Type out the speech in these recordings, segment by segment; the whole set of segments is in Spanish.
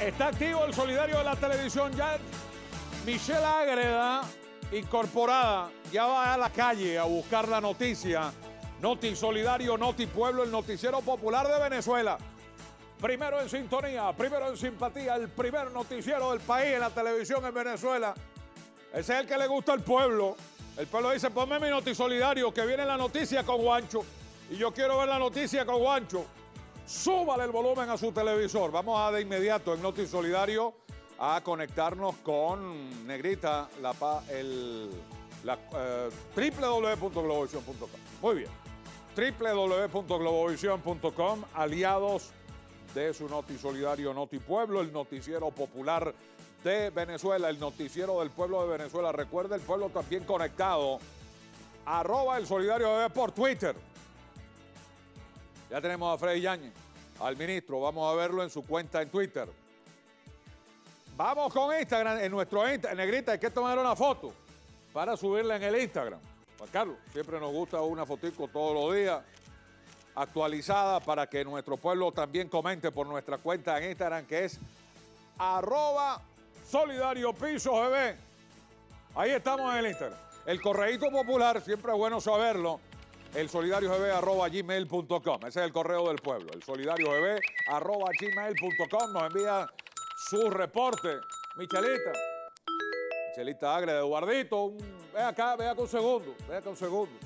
Está activo el solidario de la televisión. Ya Michelle Ágreda, incorporada, ya va a la calle a buscar la noticia. Noti Solidario, Noti Pueblo, el noticiero popular de Venezuela. Primero en sintonía, primero en simpatía, el primer noticiero del país en la televisión en Venezuela. Ese es el que le gusta al pueblo. El pueblo dice, ponme mi Noti Solidario, que viene la noticia con Guancho. Y yo quiero ver la noticia con Guancho. Súbale el volumen a su televisor. Vamos a de inmediato en Noti Solidario a conectarnos con Negrita, la, el, la, eh, www.globovision.com. Muy bien. www.globovision.com, aliados de su Noti Solidario Noti Pueblo, el noticiero popular de Venezuela, el noticiero del pueblo de Venezuela. Recuerda el pueblo también conectado. Arroba el Solidario por Twitter. Ya tenemos a Freddy Yañez, al ministro. Vamos a verlo en su cuenta en Twitter. Vamos con Instagram. En nuestro Instagram, Negrita, hay que tomar una foto para subirla en el Instagram. Carlos, siempre nos gusta una fotico todos los días actualizada para que nuestro pueblo también comente por nuestra cuenta en Instagram que es arroba solidario piso GB. Ahí estamos en el Instagram. El correíto popular, siempre es bueno saberlo, el gmail.com. Ese es el correo del pueblo. El gmail.com nos envía su reporte. Michelita. Michelita Agre de Eduardito. ve acá, ve acá un segundo. Ve acá un segundo.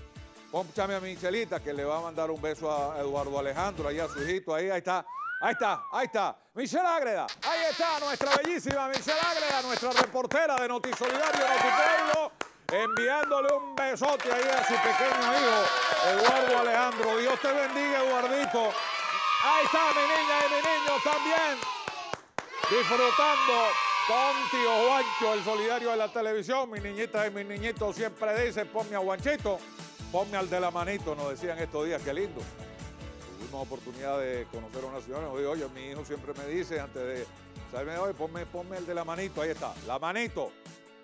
Pónchame a Michelita que le va a mandar un beso a Eduardo Alejandro, ahí a su hijito, ahí, ahí está. Ahí está, ahí está. Michelle Ágreda, ahí está nuestra bellísima Michelle Ágreda, nuestra reportera de Notisolidario Pueblo, enviándole un besote ahí a su pequeño hijo, Eduardo Alejandro. Dios te bendiga, Eduardito. Ahí está mi niña y mi niño también, disfrutando con tío Juancho, el solidario de la televisión. Mi niñita y mi niñito siempre dicen, ponme a Juanchito, ponme al de la manito, nos decían estos días, qué lindo tuvimos oportunidad de conocer a una señora, oye, oye, mi hijo siempre me dice antes de salirme, oye, ponme, ponme el de la manito, ahí está, la manito,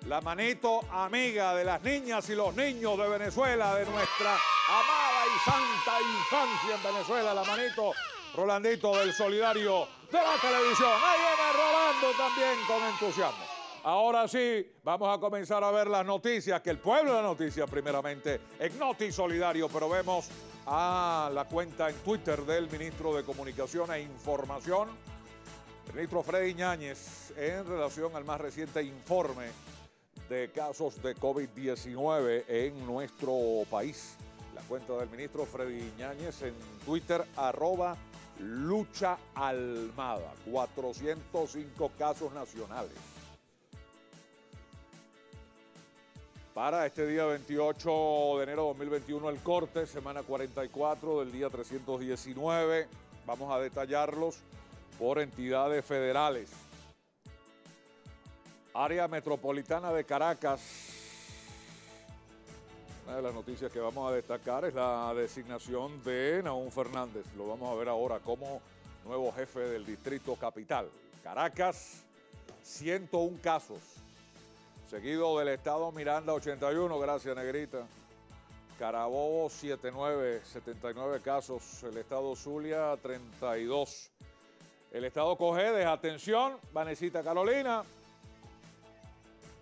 la manito amiga de las niñas y los niños de Venezuela, de nuestra amada y santa infancia en Venezuela, la manito Rolandito del Solidario de la televisión. Ahí viene Rolando también con entusiasmo. Ahora sí, vamos a comenzar a ver las noticias, que el pueblo de la noticia primeramente en Noti Solidario, pero vemos a la cuenta en Twitter del ministro de Comunicación e Información, el ministro Freddy Ñáñez, en relación al más reciente informe de casos de COVID-19 en nuestro país. La cuenta del ministro Freddy Ñáñez en Twitter, arroba lucha almada, 405 casos nacionales. Para este día 28 de enero de 2021 el corte, semana 44 del día 319. Vamos a detallarlos por entidades federales. Área metropolitana de Caracas. Una de las noticias que vamos a destacar es la designación de Naún Fernández. Lo vamos a ver ahora como nuevo jefe del distrito capital. Caracas, 101 casos Seguido del estado Miranda 81, gracias Negrita. Carabobo 79, 79 casos. El estado Zulia 32. El estado Cojedes, atención, Vanesita Carolina.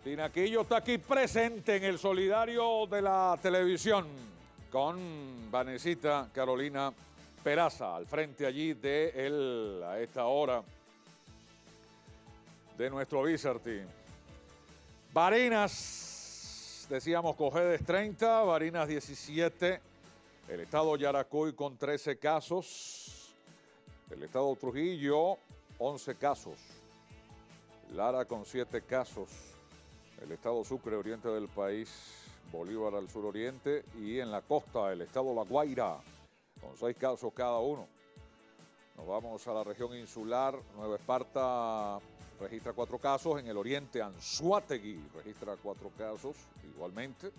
Tinaquillo está aquí presente en el solidario de la televisión con Vanesita Carolina Peraza, al frente allí de él a esta hora de nuestro Bizarti. Barinas, decíamos Cojedes 30, Barinas 17, el estado Yaracuy con 13 casos, el estado Trujillo 11 casos, Lara con 7 casos, el estado Sucre oriente del país, Bolívar al suroriente y en la costa el estado La Guaira con 6 casos cada uno. Nos vamos a la región insular, Nueva Esparta registra cuatro casos. En el oriente, Anzuategui registra cuatro casos igualmente.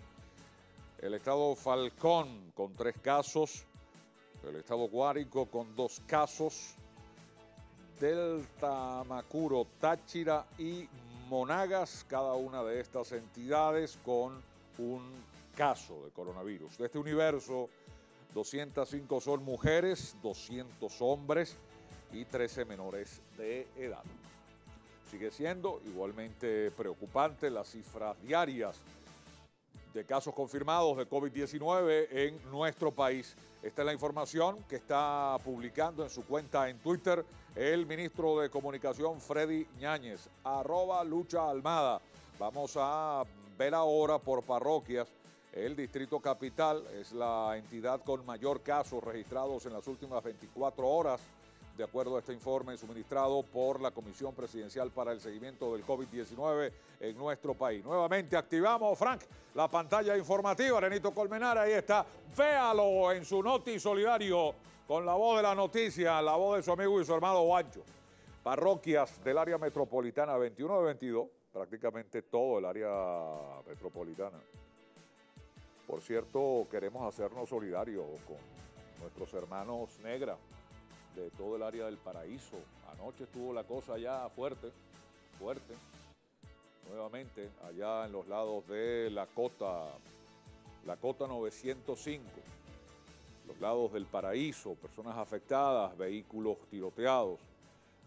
El estado Falcón con tres casos. El estado Guárico con dos casos. Delta, Macuro, Táchira y Monagas, cada una de estas entidades con un caso de coronavirus. De este universo, 205 son mujeres, 200 hombres y 13 menores de edad. Sigue siendo igualmente preocupante las cifras diarias de casos confirmados de COVID-19 en nuestro país. Esta es la información que está publicando en su cuenta en Twitter el ministro de Comunicación Freddy Ñáñez, arroba lucha almada. Vamos a ver ahora por parroquias. El Distrito Capital es la entidad con mayor casos registrados en las últimas 24 horas de acuerdo a este informe suministrado por la Comisión Presidencial para el Seguimiento del COVID-19 en nuestro país. Nuevamente activamos, Frank, la pantalla informativa. Renito Colmenar, ahí está. Véalo en su noti solidario con la voz de la noticia, la voz de su amigo y su hermano Juancho. Parroquias del área metropolitana 21 de 22, prácticamente todo el área metropolitana. Por cierto, queremos hacernos solidarios con nuestros hermanos negras de todo el área del paraíso. Anoche estuvo la cosa ya fuerte, fuerte. Nuevamente, allá en los lados de la cota, la cota 905, los lados del paraíso, personas afectadas, vehículos tiroteados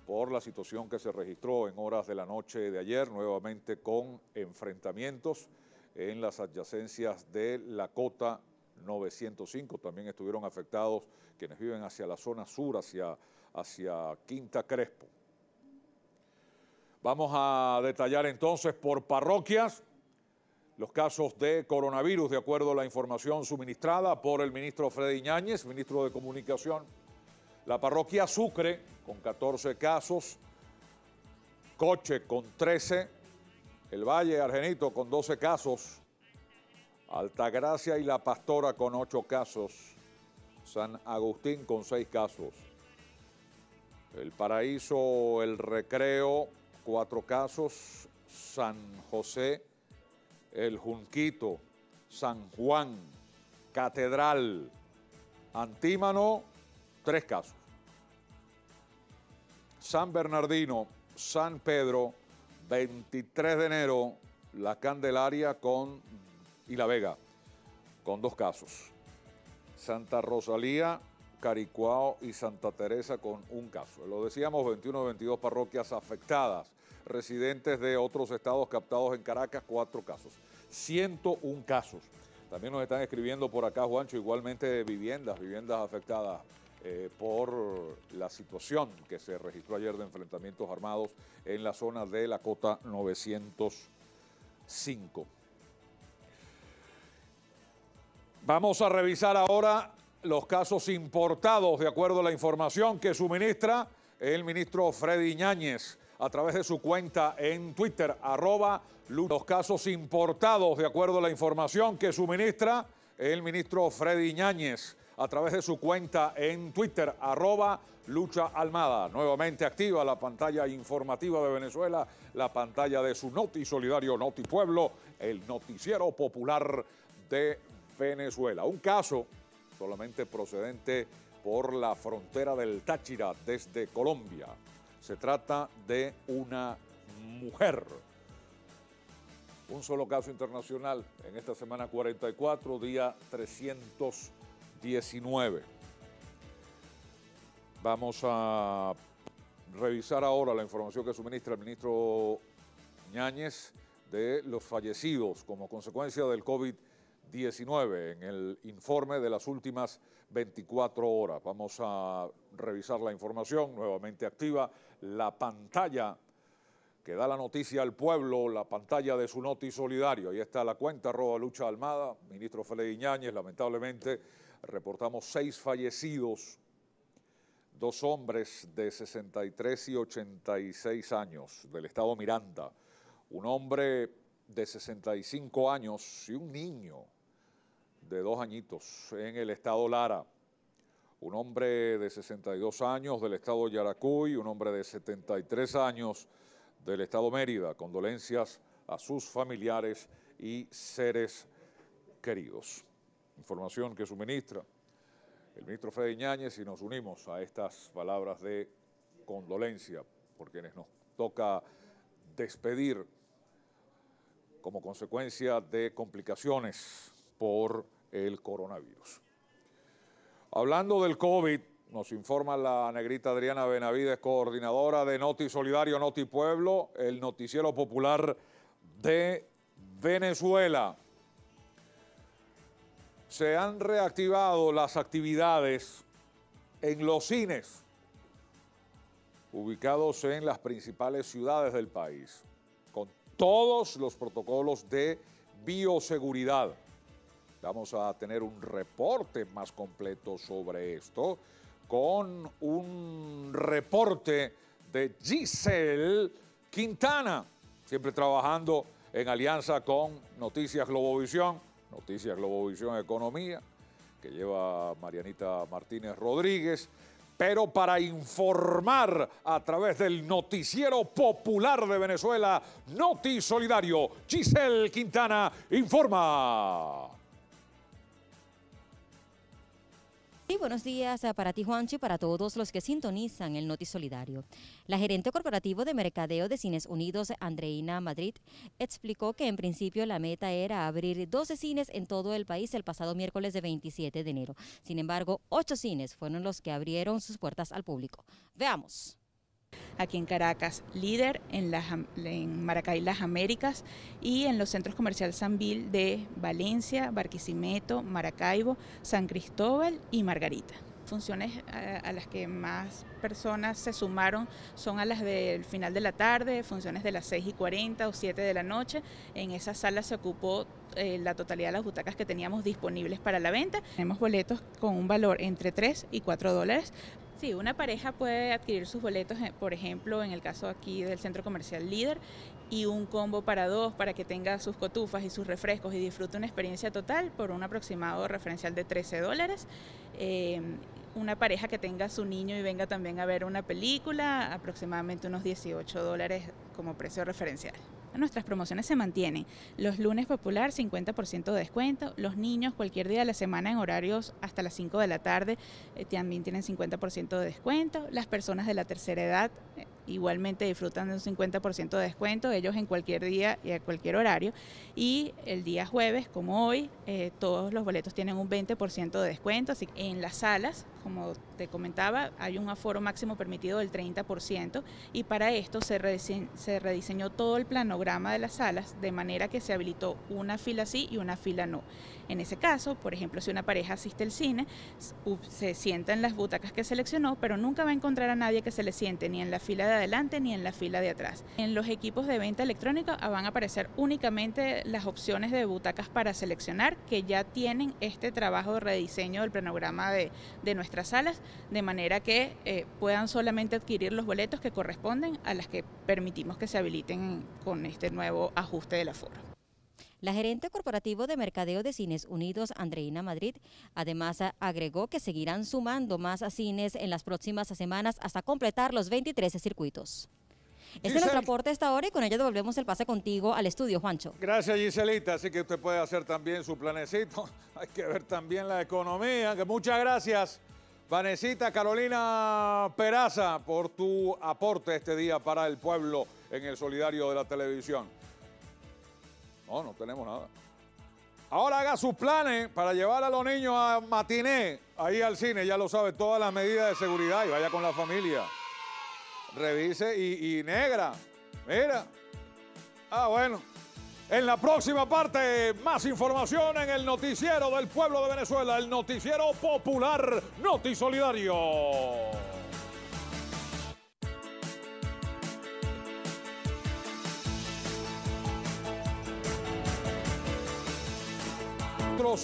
por la situación que se registró en horas de la noche de ayer, nuevamente con enfrentamientos en las adyacencias de la cota 905. También estuvieron afectados quienes viven hacia la zona sur, hacia, hacia Quinta Crespo. Vamos a detallar entonces por parroquias los casos de coronavirus, de acuerdo a la información suministrada por el ministro Freddy Ñáñez, ministro de Comunicación. La parroquia Sucre, con 14 casos, Coche con 13, el Valle Argenito con 12 casos, Altagracia y La Pastora con 8 casos, San Agustín con seis casos. El Paraíso, el Recreo, cuatro casos. San José, el Junquito, San Juan, Catedral, Antímano, tres casos. San Bernardino, San Pedro, 23 de enero, La Candelaria con, y La Vega, con dos casos. Santa Rosalía, Caricuao y Santa Teresa con un caso. Lo decíamos, 21 22 parroquias afectadas. Residentes de otros estados captados en Caracas, cuatro casos. 101 casos. También nos están escribiendo por acá, Juancho, igualmente viviendas, viviendas afectadas eh, por la situación que se registró ayer de enfrentamientos armados en la zona de la cota 905. Vamos a revisar ahora los casos importados de acuerdo a la información que suministra el ministro Freddy Ñáñez a través de su cuenta en Twitter, arroba los casos importados de acuerdo a la información que suministra el ministro Freddy Ñáñez a través de su cuenta en Twitter, arroba Lucha Almada. Nuevamente activa la pantalla informativa de Venezuela, la pantalla de su Noti Solidario Noti Pueblo, el noticiero popular de Venezuela. Un caso solamente procedente por la frontera del Táchira desde Colombia. Se trata de una mujer. Un solo caso internacional en esta semana 44, día 319. Vamos a revisar ahora la información que suministra el ministro Ñáñez de los fallecidos como consecuencia del COVID-19 19 en el informe de las últimas 24 horas. Vamos a revisar la información nuevamente activa, la pantalla que da la noticia al pueblo, la pantalla de su noti solidario. Ahí está la cuenta, arroba Lucha Almada, ministro Félix Iñáñez, lamentablemente reportamos seis fallecidos, dos hombres de 63 y 86 años del estado Miranda, un hombre de 65 años y un niño de dos añitos en el estado Lara. Un hombre de 62 años del estado Yaracuy, un hombre de 73 años del estado Mérida. Condolencias a sus familiares y seres queridos. Información que suministra el ministro Freddy Ñáñez y nos unimos a estas palabras de condolencia por quienes nos toca despedir como consecuencia de complicaciones por el coronavirus. Hablando del COVID, nos informa la negrita Adriana Benavides, coordinadora de Noti Solidario, Noti Pueblo, el noticiero popular de Venezuela. Se han reactivado las actividades en los cines ubicados en las principales ciudades del país, con todos los protocolos de bioseguridad. Vamos a tener un reporte más completo sobre esto con un reporte de Giselle Quintana, siempre trabajando en alianza con Noticias Globovisión, Noticias Globovisión Economía, que lleva Marianita Martínez Rodríguez, pero para informar a través del noticiero popular de Venezuela, Noti Solidario, Giselle Quintana informa. Sí, buenos días eh, para ti, Juancho, y para todos los que sintonizan el Noti Solidario. La gerente corporativo de mercadeo de Cines Unidos, Andreina Madrid, explicó que en principio la meta era abrir 12 cines en todo el país el pasado miércoles de 27 de enero. Sin embargo, ocho cines fueron los que abrieron sus puertas al público. Veamos aquí en Caracas, líder en, las, en Maracay Las Américas y en los centros comerciales Sanvil de Valencia, Barquisimeto, Maracaibo, San Cristóbal y Margarita funciones eh, a, las que más personas se sumaron son a las del final de la tarde, funciones de las 6 y 40 o 7 de la noche. En esa sala se ocupó eh, la totalidad de las butacas que teníamos disponibles para la venta. Tenemos boletos con un valor entre 3 y 4 dólares Sí, una pareja puede adquirir sus boletos, eh, por ejemplo, en el caso aquí del centro comercial Líder, y un combo para dos para que tenga sus cotufas y sus refrescos y disfrute una experiencia total por un aproximado referencial de 13 dólares. Eh, una pareja que tenga su niño y venga también a ver una película, aproximadamente unos 18 dólares como precio referencial. Nuestras promociones se mantienen. Los lunes popular 50% de descuento. Los niños cualquier día de la semana en horarios hasta las 5 de la tarde eh, también tienen 50% de descuento. Las personas de la tercera edad eh, igualmente disfrutan de un 50% de descuento, ellos en cualquier día y a cualquier horario. Y el día jueves, como hoy, eh, todos los boletos tienen un 20% de descuento. Así que en las salas, como te comentaba, hay un aforo máximo permitido del 30% y para esto se, se rediseñó todo el planograma de las salas de manera que se habilitó una fila sí y una fila no. En ese caso, por ejemplo, si una pareja asiste al cine, se sienta en las butacas que seleccionó, pero nunca va a encontrar a nadie que se le siente ni en la fila de adelante ni en la fila de atrás. En los equipos de venta electrónica van a aparecer únicamente las opciones de butacas para seleccionar que ya tienen este trabajo de rediseño del planograma de, nuestras salas, de manera que eh, puedan solamente adquirir los boletos que corresponden a las que permitimos que se habiliten con este nuevo ajuste del aforo. La gerente corporativo de Mercadeo de Cines Unidos, Andreina Madrid, además agregó que seguirán sumando más a cines en las próximas semanas hasta completar los 23 circuitos. Este es nuestro aporte esta hora y con ello devolvemos el pase contigo al estudio, Juancho. Gracias, Giselita. Así que usted puede hacer también su planecito. Hay que ver también la economía. Que muchas gracias, Vanesita Carolina Peraza, por tu aporte este día para el pueblo en el solidario de la televisión. No, no tenemos nada. Ahora haga sus planes para llevar a los niños a matiné, ahí al cine, ya lo sabe, todas las medidas de seguridad y vaya con la familia. Revise y, y negra, mira. Ah, bueno. En la próxima parte, más información en el noticiero del pueblo de Venezuela, el noticiero popular Noti Solidario.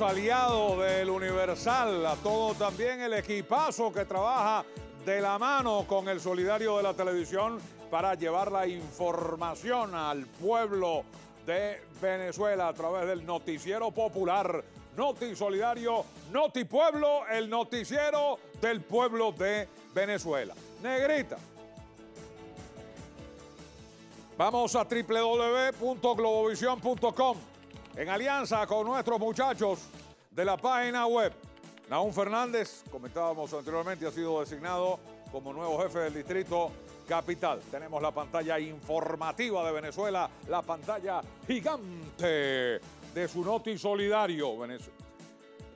Aliados del Universal, a todo también el equipazo que trabaja de la mano con el solidario de la televisión para llevar la información al pueblo de Venezuela a través del noticiero popular Noti Solidario, Noti Pueblo, el noticiero del pueblo de Venezuela. Negrita. Vamos a www.globovision.com en alianza con nuestros muchachos de la página web. Naún Fernández, comentábamos anteriormente, ha sido designado como nuevo jefe del distrito capital. Tenemos la pantalla informativa de Venezuela, la pantalla gigante de su noti solidario.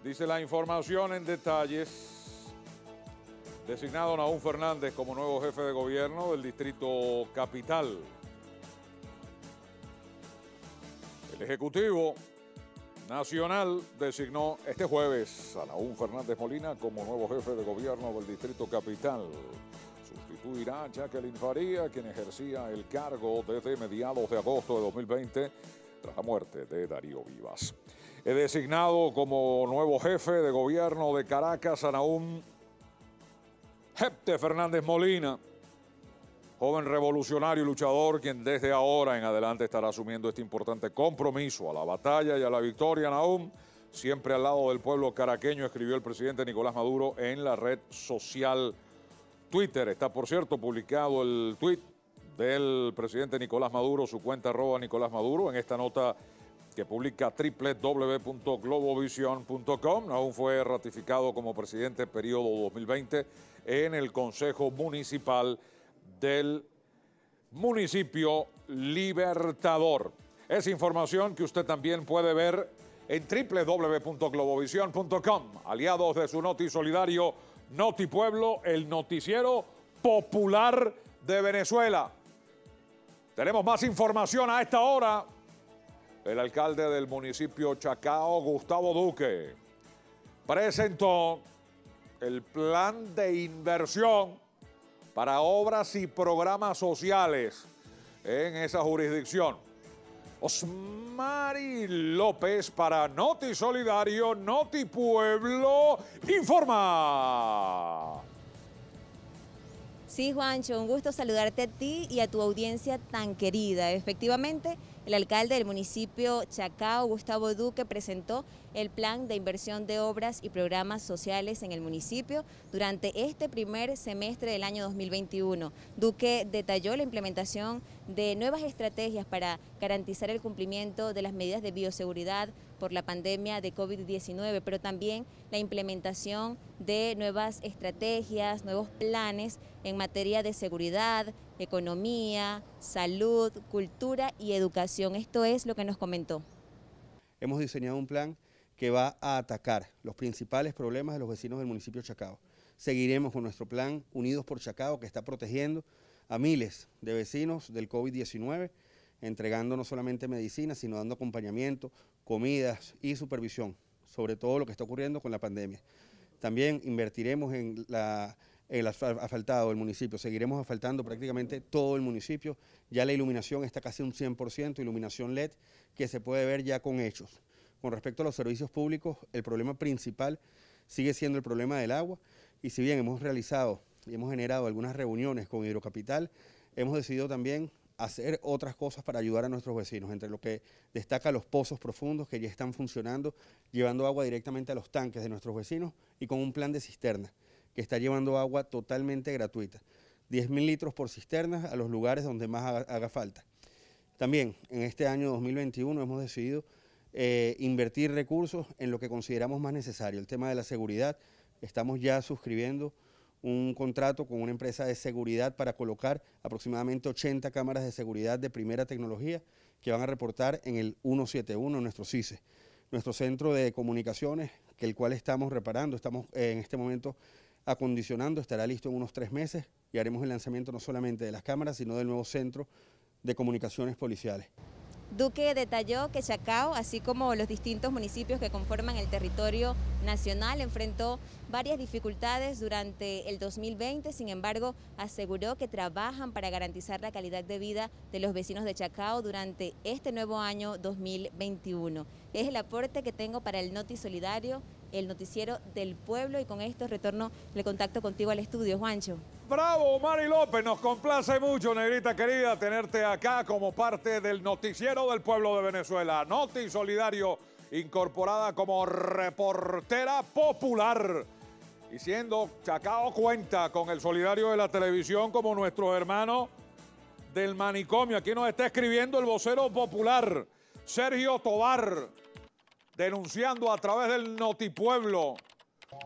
Dice la información en detalles. Designado Naúm Fernández como nuevo jefe de gobierno del Distrito Capital. El Ejecutivo Nacional designó este jueves a Naúm Fernández Molina como nuevo jefe de gobierno del Distrito Capital. Sustituirá a Jacqueline Faría, quien ejercía el cargo desde mediados de agosto de 2020 tras la muerte de Darío Vivas. He designado como nuevo jefe de gobierno de Caracas a Naúm Jepte Fernández Molina, joven revolucionario y luchador, quien desde ahora en adelante estará asumiendo este importante compromiso a la batalla y a la victoria. Naum, siempre al lado del pueblo caraqueño, escribió el presidente Nicolás Maduro en la red social Twitter. Está, por cierto, publicado el tweet del presidente Nicolás Maduro, su cuenta arroba Nicolás Maduro, en esta nota que publica www.globovision.com. Aún fue ratificado como presidente periodo 2020 en el Consejo Municipal del municipio Libertador. Es información que usted también puede ver en www.globovision.com. Aliados de su Noti Solidario, Noti Pueblo, el noticiero popular de Venezuela. Tenemos más información a esta hora el alcalde del municipio Chacao, Gustavo Duque, presentó el plan de inversión para obras y programas sociales en esa jurisdicción. Osmari López para Noti Solidario, Noti Pueblo, informa. Sí, Juancho, un gusto saludarte a ti y a tu audiencia tan querida. Efectivamente, el alcalde del municipio Chacao, Gustavo Duque, presentó el plan de inversión de obras y programas sociales en el municipio durante este primer semestre del año 2021. Duque detalló la implementación de nuevas estrategias para garantizar el cumplimiento de las medidas de bioseguridad por la pandemia de COVID-19, pero también la implementación de nuevas estrategias, nuevos planes en materia de seguridad, economía, salud, cultura y educación. Esto es lo que nos comentó. Hemos diseñado un plan que va a atacar los principales problemas de los vecinos del municipio de Chacao. Seguiremos con nuestro plan Unidos por Chacao, que está protegiendo a miles de vecinos del COVID-19, entregando no solamente medicina, sino dando acompañamiento, comidas y supervisión sobre todo lo que está ocurriendo con la pandemia. También invertiremos en la el asfaltado del municipio. Seguiremos asfaltando prácticamente todo el municipio. Ya la iluminación está casi un 100%, iluminación LED, que se puede ver ya con hechos. Con respecto a los servicios públicos, el problema principal sigue siendo el problema del agua. Y si bien hemos realizado y hemos generado algunas reuniones con Hidrocapital, hemos decidido también hacer otras cosas para ayudar a nuestros vecinos, entre lo que destaca los pozos profundos que ya están funcionando, llevando agua directamente a los tanques de nuestros vecinos y con un plan de cisterna que está llevando agua totalmente gratuita. 10.000 litros por cisterna a los lugares donde más haga, falta. También en este año 2021 hemos decidido eh, invertir recursos en lo que consideramos más necesario, el tema de la seguridad. Estamos ya suscribiendo un contrato con una empresa de seguridad para colocar aproximadamente 80 cámaras de seguridad de primera tecnología que van a reportar en el 171, nuestro CICE, nuestro centro de comunicaciones, que el cual estamos reparando, estamos eh, en este momento acondicionando, estará listo en unos tres meses y haremos el lanzamiento no solamente de las cámaras, sino del nuevo centro de comunicaciones policiales. Duque detalló que Chacao, así como los distintos municipios que conforman el territorio nacional, enfrentó varias dificultades durante el 2020, sin embargo, aseguró que trabajan para garantizar la calidad de vida de los vecinos de Chacao durante este nuevo año 2021. Es el aporte que tengo para el Noti Solidario el noticiero del pueblo y con esto retorno el contacto contigo al estudio, Juancho. Bravo, Mari López, nos complace mucho, negrita querida, tenerte acá como parte del noticiero del pueblo de Venezuela. Noti Solidario, incorporada como reportera popular. Y siendo Chacao cuenta con el solidario de la televisión como nuestro hermano del manicomio. Aquí nos está escribiendo el vocero popular, Sergio Tobar denunciando a través del Notipueblo.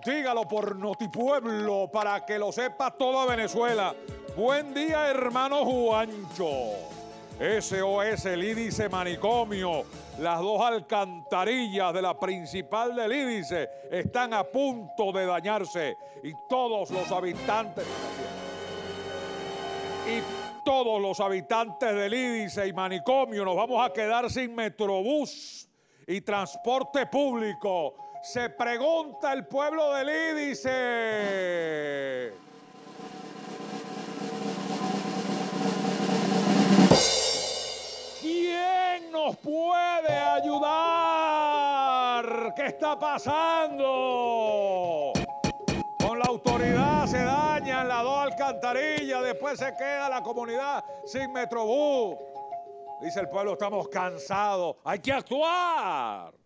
Dígalo por Notipueblo para que lo sepa toda Venezuela. Buen día, hermano Juancho. SOS, el Lídice Manicomio, las dos alcantarillas de la principal del Lídice están a punto de dañarse y todos los habitantes y todos los habitantes del Lídice y Manicomio nos vamos a quedar sin metrobús y transporte público. Se pregunta el pueblo del Lídice. ¿Quién nos puede ayudar? ¿Qué está pasando? Con la autoridad se dañan las dos alcantarillas, después se queda la comunidad sin Metrobús. Dice el pueblo, estamos cansados, hay que actuar.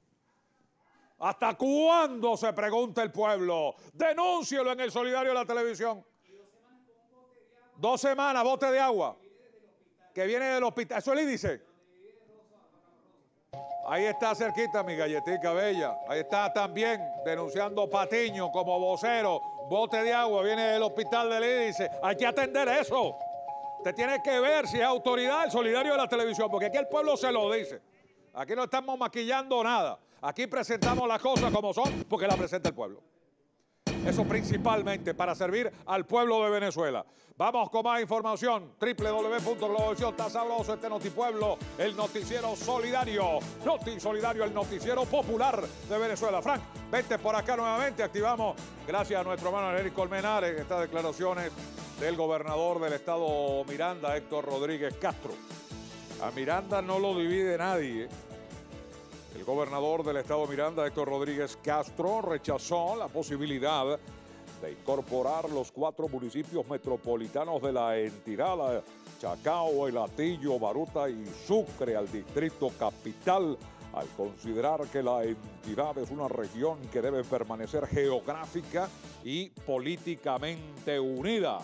¿Hasta cuándo? Se pregunta el pueblo. Denúncielo en el solidario de la televisión. Dos semanas, bote de agua. Que viene del hospital. Eso es dice. Ahí está cerquita mi galletica bella. Ahí está también denunciando Patiño como vocero. Bote de agua, viene del hospital de dice. Hay que atender eso. Te tiene que ver si es autoridad el solidario de la televisión, porque aquí el pueblo se lo dice. Aquí no estamos maquillando nada. Aquí presentamos las cosas como son, porque la presenta el pueblo. Eso principalmente para servir al pueblo de Venezuela. Vamos con más información. www.globovisión. Está sabroso este Notipueblo, el noticiero solidario. Noti Solidario, el noticiero popular de Venezuela. Frank, vente por acá nuevamente. Activamos, gracias a nuestro hermano Eric Colmenares, estas declaraciones del gobernador del estado Miranda, Héctor Rodríguez Castro. A Miranda no lo divide nadie. ¿eh? El gobernador del estado Miranda, Héctor Rodríguez Castro, rechazó la posibilidad de incorporar los cuatro municipios metropolitanos de la entidad, Chacao, El Atillo, Baruta y Sucre, al distrito capital, al considerar que la entidad es una región que debe permanecer geográfica y políticamente unida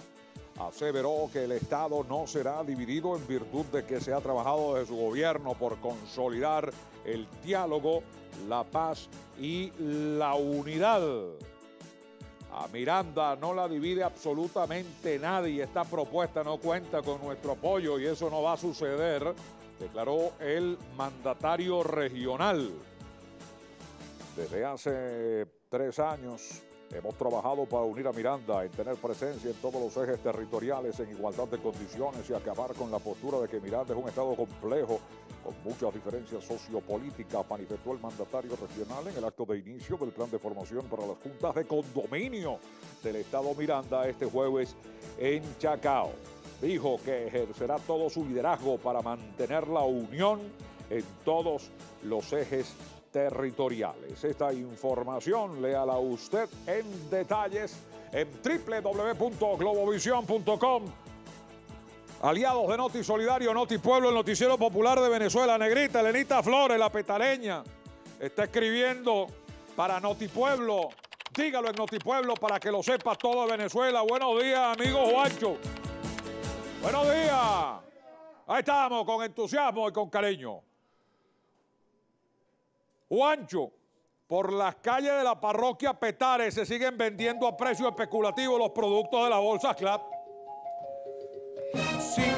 aseveró que el Estado no será dividido en virtud de que se ha trabajado desde su gobierno por consolidar el diálogo, la paz y la unidad. A Miranda no la divide absolutamente nadie. Esta propuesta no cuenta con nuestro apoyo y eso no va a suceder, declaró el mandatario regional. Desde hace tres años, Hemos trabajado para unir a Miranda en tener presencia en todos los ejes territoriales en igualdad de condiciones y acabar con la postura de que Miranda es un estado complejo con muchas diferencias sociopolíticas, manifestó el mandatario regional en el acto de inicio del plan de formación para las juntas de condominio del estado Miranda este jueves en Chacao. Dijo que ejercerá todo su liderazgo para mantener la unión en todos los ejes territoriales. Esta información léala usted en detalles en www.globovision.com. Aliados de Noti Solidario, Noti Pueblo, el Noticiero Popular de Venezuela, Negrita, Elenita Flores, la petaleña, está escribiendo para Noti Pueblo. Dígalo en Noti Pueblo para que lo sepa todo Venezuela. Buenos días, amigo Juancho. Buenos días. Ahí estamos, con entusiasmo y con cariño. Juancho, por las calles de la parroquia Petare se siguen vendiendo a precio especulativo los productos de la bolsa CLAP. Sin,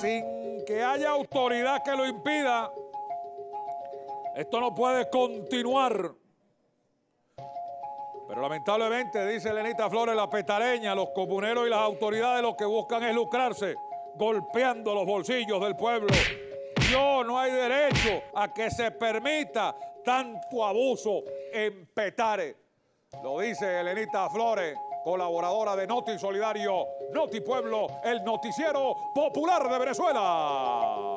sin que haya autoridad que lo impida, esto no puede continuar. Pero lamentablemente, dice Lenita Flores, la petareña, los comuneros y las autoridades lo que buscan es lucrarse, golpeando los bolsillos del pueblo no hay derecho a que se permita tanto abuso en Petare. Lo dice Elenita Flores, colaboradora de Noti Solidario, Noti Pueblo, el noticiero popular de Venezuela.